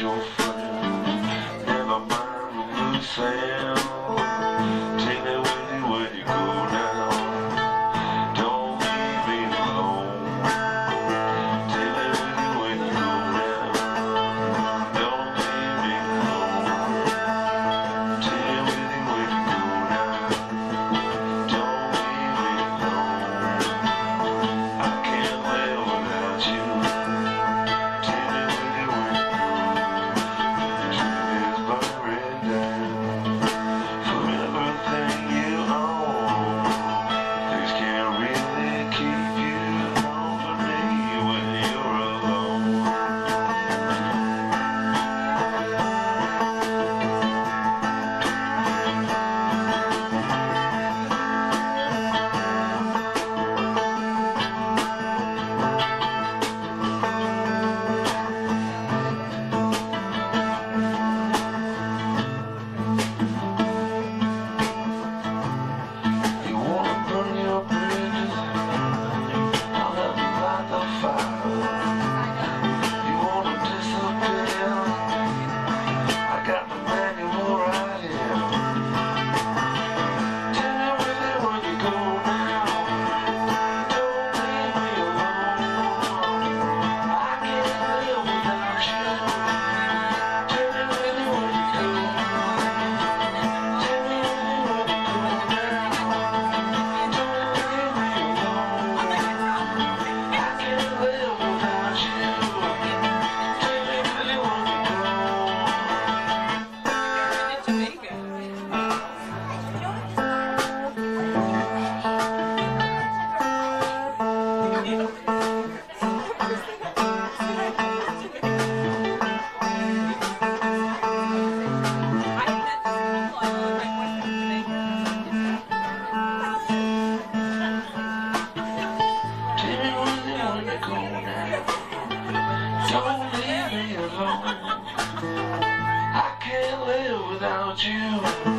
Don't leave me alone. I can't live without you.